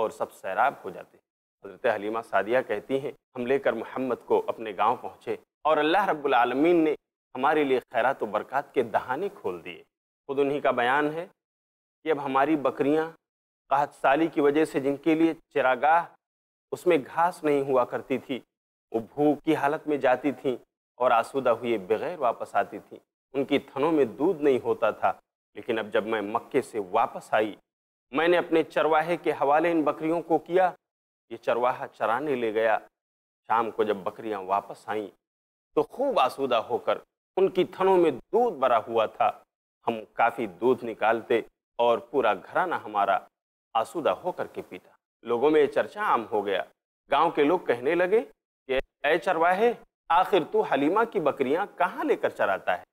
और सब सैराब हो जाते हज़रत हलीमा सादिया कहती हैं, हम लेकर मोहम्मद को अपने गाँव पहुँचे और अल्लाह रब्बुल आलमीन ने हमारे लिए खैरात बरक़ात के दहाने खोल दिए। खुद उन्हीं का बयान है कि अब हमारी बकरियाँ कहत साली की वजह से जिनके लिए चिरागाह उसमें घास नहीं हुआ करती थी, वो भूख की हालत में जाती थीं और आसूदा हुए बगैर वापस आती थीं। उनकी थनों में दूध नहीं होता था, लेकिन अब जब मैं मक्के से वापस आई मैंने अपने चरवाहे के हवाले इन बकरियों को किया। ये चरवाहा चराने ले गया। शाम को जब बकरियाँ वापस आईं तो खूब आसूदा होकर उनकी थनों में दूध भरा हुआ था। हम काफ़ी दूध निकालते और पूरा घराना हमारा आसूदा होकर के पीता लोगों में चर्चा आम हो गया। गाँव के लोग कहने लगे कि अय चरवाहे, आखिर तू हलीमा की बकरियाँ कहाँ लेकर चराता है?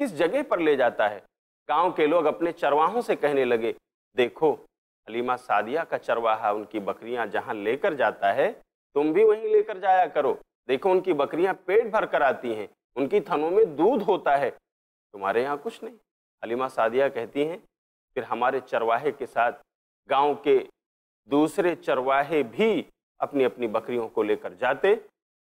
किस जगह पर ले जाता है? गाँव के लोग अपने चरवाहों से कहने लगे देखो हलीमा सादिया का चरवाहा उनकी बकरियाँ जहाँ लेकर जाता है, तुम भी वहीं लेकर जाया करो। देखो, उनकी बकरियाँ पेट भर कर आती हैं, उनकी थनों में दूध होता है। तुम्हारे यहाँ कुछ नहीं। हलीमा सादिया कहती हैं, फिर हमारे चरवाहे के साथ गाँव के दूसरे चरवाहे भी अपनी अपनी बकरियों को लेकर जाते।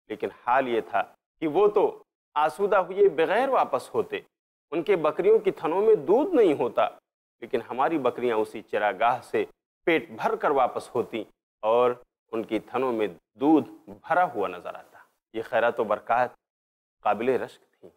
लेकिन हाल ये था कि वो तो आसूदा हुए बगैर वापस होते। उनके बकरियों की थनों में दूध नहीं होता। लेकिन हमारी बकरियाँ उसी चरागाह से पेट भर कर वापस होती और उनकी थनों में दूध भरा हुआ नज़र आता। ये खैरत बरक़ात काबिल रश्क